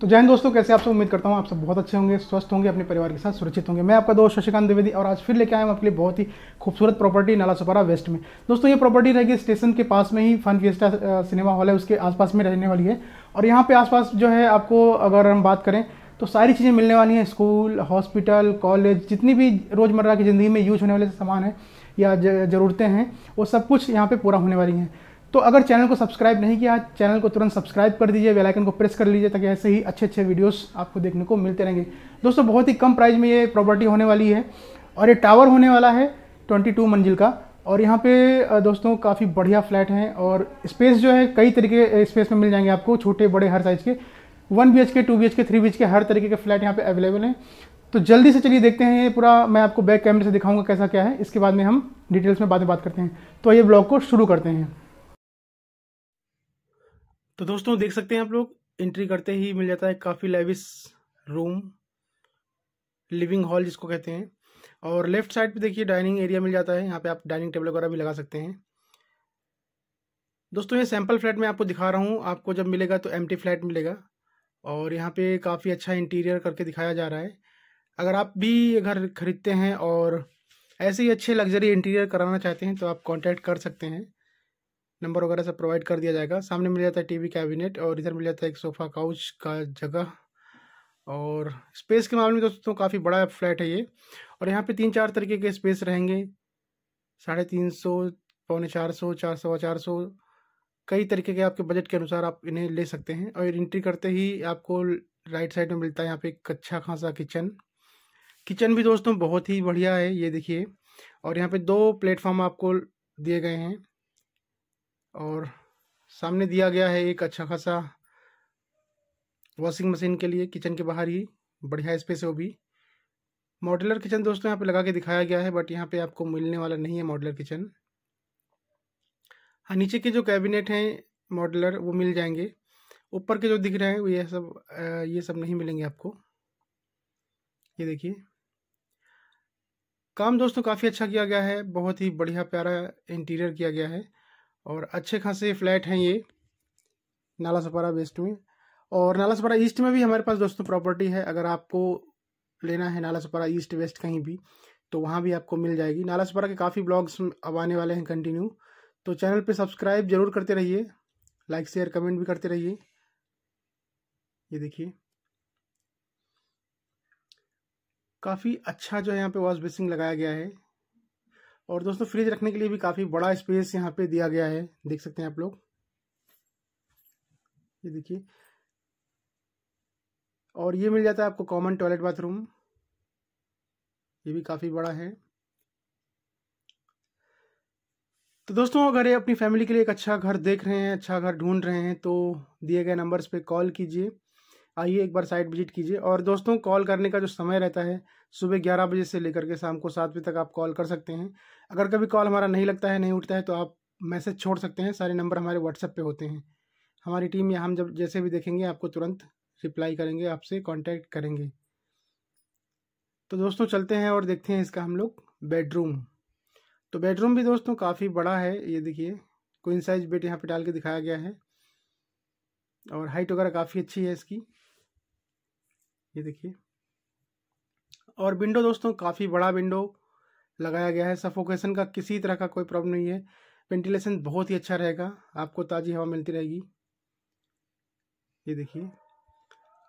तो जैन दोस्तों, कैसे आप सब? उम्मीद करता हूँ आप सब बहुत अच्छे होंगे, स्वस्थ होंगे, अपने परिवार के साथ सुरक्षित होंगे। मैं आपका दोस्त शशिकांत द्विवेदी और आज फिर लेके आया हूँ आपके लिए बहुत ही खूबसूरत प्रॉपर्टी नाला सुपारा वेस्ट में। दोस्तों, ये प्रॉपर्टी रहेगी स्टेशन के पास में ही फन फिएस्टा सिनेमा हॉल है, उसके आसपास में रहने वाली है। और यहाँ पे आसपास जो है आपको अगर हम बात करें तो सारी चीज़ें मिलने वाली हैं स्कूल हॉस्पिटल कॉलेज जितनी भी रोज़मर्रा की ज़िंदगी में यूज़ होने वाले सामान है या ज़रूरतें हैं, वो सब कुछ यहाँ पे पूरा होने वाली हैं। तो अगर चैनल को सब्सक्राइब नहीं किया, चैनल को तुरंत सब्सक्राइब कर दीजिए, बेल आइकन को प्रेस कर लीजिए ताकि ऐसे ही अच्छे अच्छे वीडियोस आपको देखने को मिलते रहेंगे। दोस्तों, बहुत ही कम प्राइस में ये प्रॉपर्टी होने वाली है और ये टावर होने वाला है 22 मंजिल का और यहाँ पे दोस्तों, काफ़ी बढ़िया फ्लैट हैं और स्पेस जो है, कई तरीके स्पेस में मिल जाएँगे आपको छोटे, बड़े, हर साइज़ के। One B H K two B H K three B H K हर तरीके के फ्लैट यहाँ पे अवेलेबल हैं। तो जल्दी से चलिए देखते हैं ये पूरा, मैं आपको बैक कैमरे से दिखाऊँगा कैसा क्या है। इसके बाद में हम डिटेल्स में में बात करते हैं। तो ये ब्लॉग को शुरू करते हैं। तो दोस्तों, देख सकते हैं आप लोग एंट्री करते ही मिल जाता है काफ़ी लेविस रूम लिविंग हॉल जिसको कहते हैं। और लेफ़्ट साइड पे देखिए डाइनिंग एरिया मिल जाता है, यहाँ पे आप डाइनिंग टेबल वगैरह भी लगा सकते हैं। दोस्तों, ये सैंपल फ्लैट में आपको दिखा रहा हूँ, आपको जब मिलेगा तो एम फ्लैट मिलेगा। और यहाँ पे काफ़ी अच्छा इंटीरियर करके दिखाया जा रहा है। अगर आप भी ये घर खरीदते हैं और ऐसे ही अच्छे लग्जरी इंटीरियर कराना चाहते हैं तो आप कॉन्टैक्ट कर सकते हैं। नंबर वगैरह सब प्रोवाइड कर दिया जाएगा। सामने मिल जाता है टीवी कैबिनेट और इधर मिल जाता है एक सोफ़ा काउच का जगह। और स्पेस के मामले में दोस्तों काफ़ी बड़ा फ्लैट है ये। और यहाँ पे तीन चार तरीके के स्पेस रहेंगे। साढ़े तीन सौ, पौने चार सौ चार सौ चार सौ। कई तरीके के आपके बजट के अनुसार आप इन्हें ले सकते हैं। और एंट्री करते ही आपको राइट साइड में मिलता है यहाँ पे एक अच्छा खासा किचन किचन भी दोस्तों बहुत ही बढ़िया है, ये देखिए। और यहाँ पे दो प्लेटफॉर्म आपको दिए गए हैं। और सामने दिया गया है एक अच्छा खासा वॉशिंग मशीन के लिए किचन के बाहर ही, बढ़िया स्पेस है वो भी। मॉड्यूलर किचन दोस्तों यहाँ पे लगा के दिखाया गया है बट यहाँ पे आपको मिलने वाला नहीं है मॉड्यूलर किचन हाँ नीचे के जो कैबिनेट हैं मॉड्यूलर वो मिल जाएँगे। ऊपर के जो दिख रहे हैं ये सब ये सब नहीं मिलेंगे आपको। ये देखिए। काम दोस्तों काफ़ी अच्छा किया गया है, बहुत ही बढ़िया प्यारा इंटीरियर किया गया है। और अच्छे खासे फ्लैट हैं ये नाला सपारा वेस्ट में। और नाला सपारा ईस्ट में भी हमारे पास दोस्तों प्रॉपर्टी है, अगर आपको लेना है नाला सपारा ईस्ट वेस्ट कहीं भी तो वहाँ भी आपको मिल जाएगी। नाला सपारा के काफ़ी ब्लॉग्स अब आने वाले हैं कंटिन्यू तो चैनल पे सब्सक्राइब ज़रूर करते रहिए, लाइक, शेयर, कमेंट भी करते रहिए। ये देखिए। काफ़ी अच्छा जो है यहाँ पे वॉश बेसिंग लगाया गया है। और दोस्तों फ्रिज रखने के लिए भी काफ़ी बड़ा स्पेस यहाँ पे दिया गया है। देख सकते हैं आप लोग। ये देखिए। और ये मिल जाता है आपको कॉमन टॉयलेट बाथरूम ये भी काफ़ी बड़ा है। तो दोस्तों, अगर ये अपनी फैमिली के लिए एक अच्छा घर देख रहे हैं अच्छा घर ढूंढ रहे हैं तो दिए गए नंबर्स पे कॉल कीजिए। आइए एक बार साइट विज़िट कीजिए। और दोस्तों कॉल करने का जो समय रहता है, सुबह ग्यारह बजे से लेकर के शाम को सात बजे तक आप कॉल कर सकते हैं। अगर कभी कॉल हमारा नहीं लगता है, नहीं उठता है तो आप मैसेज छोड़ सकते हैं। सारे नंबर हमारे व्हाट्सएप पे होते हैं। हमारी टीम या हम जब जैसे भी देखेंगे, आपको तुरंत रिप्लाई करेंगे, आपसे कॉन्टैक्ट करेंगे। तो दोस्तों, चलते हैं और देखते हैं इसका हम लोग बेडरूम तो बेडरूम भी दोस्तों काफ़ी बड़ा है, ये देखिए। क्वीन साइज़ बेड यहाँ पे डाल के दिखाया गया है। और हाइट वगैरह काफ़ी अच्छी है इसकी। ये देखिए। और विंडो दोस्तों, काफ़ी बड़ा विंडो लगाया गया है। सफोकेशन का किसी तरह का कोई प्रॉब्लम नहीं है। वेंटिलेशन बहुत ही अच्छा रहेगा। आपको ताज़ी हवा मिलती रहेगी। ये देखिए।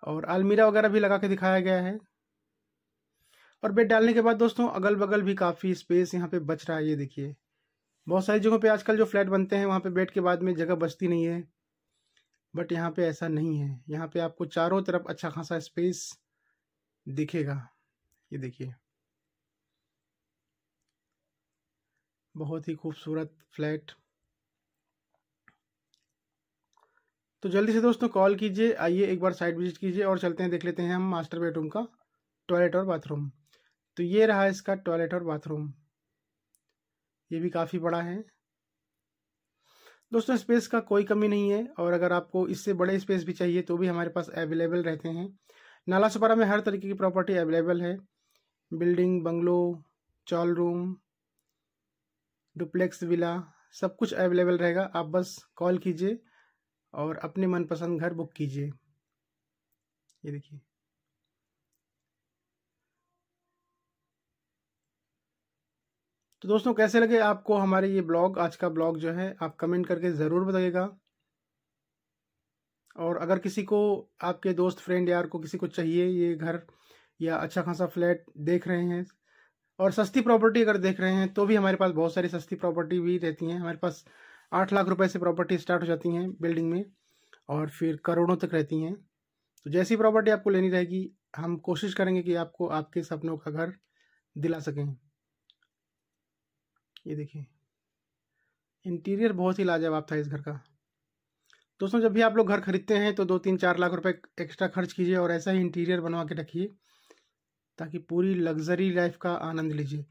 और अलमीरा वगैरह भी लगा के दिखाया गया है। और बेड डालने के बाद दोस्तों अगल बगल भी काफ़ी स्पेस यहाँ पे बच रहा है। ये देखिए। बहुत सारी जगहों पे आजकल जो फ्लैट बनते हैं, वहाँ पे बेड के बाद में जगह बचती नहीं है। बट यहाँ पे ऐसा नहीं है। यहाँ पे आपको चारों तरफ़ अच्छा खासा स्पेस दिखेगा। ये देखिए। बहुत ही खूबसूरत फ्लैट तो जल्दी से दोस्तों कॉल कीजिए, आइए एक बार साइट विज़िट कीजिए और चलते हैं, देख लेते हैं हम मास्टर बेडरूम का टॉयलेट और बाथरूम तो ये रहा इसका टॉयलेट और बाथरूम ये भी काफ़ी बड़ा है। दोस्तों स्पेस का कोई कमी नहीं है, और अगर आपको इससे बड़े स्पेस भी चाहिए तो भी हमारे पास अवेलेबल रहते हैं। नाला सुपारा में हर तरीके की प्रॉपर्टी अवेलेबल है। Building bungalow chawl room duplex villa सब कुछ अवेलेबल रहेगा। आप बस कॉल कीजिए और अपने मनपसंद घर बुक कीजिए। ये देखिए। तो दोस्तों, कैसे लगे आपको हमारे ये ब्लॉग? आज का ब्लॉग जो है, आप कमेंट करके ज़रूर बताइएगा। और अगर किसी को आपके दोस्त, फ्रेंड यार को किसी को चाहिए ये घर या अच्छा खासा फ्लैट देख रहे हैं और सस्ती प्रॉपर्टी अगर देख रहे हैं तो भी हमारे पास बहुत सारी सस्ती प्रॉपर्टी भी रहती हैं। हमारे पास आठ लाख रुपए से प्रॉपर्टी स्टार्ट हो जाती हैं बिल्डिंग में और फिर करोड़ों तक रहती हैं। तो जैसी प्रॉपर्टी आपको लेनी रहेगी, हम कोशिश करेंगे कि आपको आपके सपनों का घर दिला सकें। ये देखिए। इंटीरियर बहुत ही लाजवाब था इस घर का। दोस्तों, जब भी आप लोग घर खरीदते हैं तो दो तीन चार लाख रुपए एक्स्ट्रा खर्च कीजिए और ऐसा ही इंटीरियर बनवा के रखिए, ताकि पूरी लग्जरी लाइफ का आनंद लीजिए।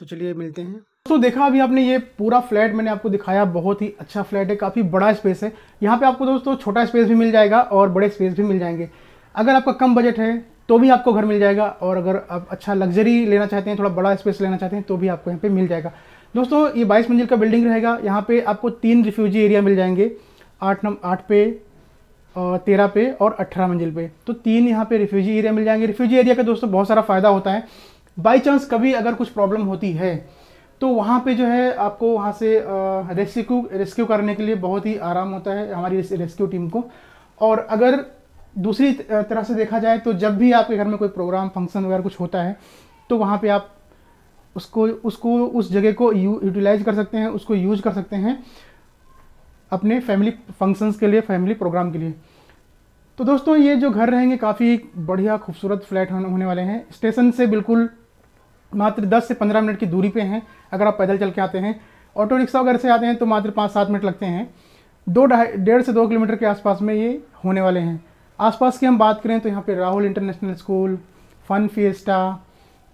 तो चलिए मिलते हैं। दोस्तों, देखा अभी आपने ये पूरा फ्लैट मैंने आपको दिखाया, बहुत ही अच्छा फ्लैट है, काफ़ी बड़ा स्पेस है। यहाँ पे आपको दोस्तों छोटा स्पेस भी मिल जाएगा और बड़े स्पेस भी मिल जाएँगे। अगर आपका कम बजट है तो भी आपको घर मिल जाएगा और अगर आप अच्छा लग्जरी लेना चाहते हैं, थोड़ा बड़ा स्पेस लेना चाहते हैं तो भी आपको यहाँ पे मिल जाएगा। दोस्तों, ये बाईस मंजिल का बिल्डिंग रहेगा। यहाँ पे आपको तीन रिफ्यूजी एरिया मिल जाएँगे। आठ नंबर आठ पे तेरह पे और अट्ठारह मंजिल पे। तो तीन यहाँ पे रिफ्यूजी एरिया मिल जाएँगे। रिफ्यूजी एरिया का दोस्तों, बहुत सारा फ़ायदा होता है। बाई चांस कभी अगर कुछ प्रॉब्लम होती है तो वहाँ पे जो है आपको वहाँ से रेस्क्यू रेस्क्यू करने के लिए बहुत ही आराम होता है हमारी रेस्क्यू टीम को। और अगर दूसरी तरह से देखा जाए तो जब भी आपके घर में कोई प्रोग्राम, फ़ंक्शन वगैरह कुछ होता है तो वहाँ पे आप उसको उसको उस जगह को यूटिलाइज कर सकते हैं, उसको यूज़ कर सकते हैं अपने फैमिली फ़ंक्शंस के लिए फैमिली प्रोग्राम के लिए। तो दोस्तों, ये जो घर रहेंगे काफ़ी बढ़िया, खूबसूरत फ्लैट होने वाले हैं। स्टेशन से बिल्कुल मात्र 10 से 15 मिनट की दूरी पे हैं, अगर आप पैदल चल के आते हैं। ऑटो रिक्शा वगैरह से आते हैं तो मात्र पाँच सात मिनट लगते हैं। दो ढाई, डेढ़ से दो किलोमीटर के आसपास में ये होने वाले हैं। आसपास की हम बात करें तो यहाँ पे Rahul international school fun fiesta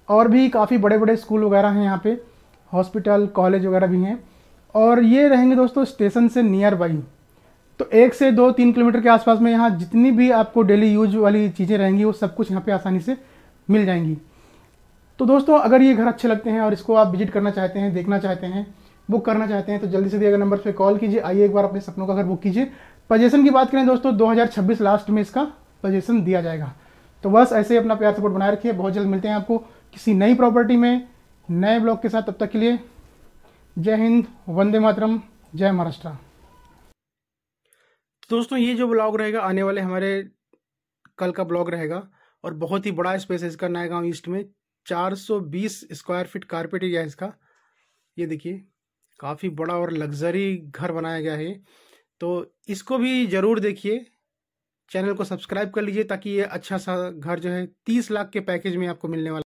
और भी काफ़ी बड़े बड़े स्कूल वगैरह हैं यहाँ पे, हॉस्पिटल, कॉलेज वगैरह भी हैं। और ये रहेंगे दोस्तों स्टेशन से नियर बाई। तो एक से दो तीन किलोमीटर के आसपास में यहाँ जितनी भी आपको डेली यूज़ वाली चीज़ें रहेंगी, वो सब कुछ यहाँ पे आसानी से मिल जाएँगी। तो दोस्तों अगर ये घर अच्छे लगते हैं और इसको आप विज़िट करना चाहते हैं, देखना चाहते हैं, बुक करना चाहते हैं तो जल्दी से दिए गए नंबर पर कॉल कीजिए, आइए एक बार अपने सपनों का घर बुक कीजिए। पजेशन की बात करें दोस्तों 2026 लास्ट में इसका पजेशन दिया जाएगा। तो बस ऐसे ही अपना प्यार सपोर्ट बनाए रखिए। बहुत जल्द मिलते हैं आपको किसी नई प्रॉपर्टी में, नए ब्लॉग के साथ। तब तक के लिए जय हिंद, वंदे मातरम, जय महाराष्ट्र। दोस्तों, ये जो ब्लॉग रहेगा, आने वाले हमारे कल का ब्लॉग रहेगा और बहुत ही बड़ा स्पेस है इसका, नायगांव ईस्ट में। 420 स्क्वायर फीट कारपेट एरिया है इसका। ये देखिए, काफ़ी बड़ा और लग्जरी घर बनाया गया है। तो इसको भी ज़रूर देखिए। चैनल को सब्सक्राइब कर लीजिए ताकि ये अच्छा सा घर जो है तीस लाख के पैकेज में आपको मिलने वाला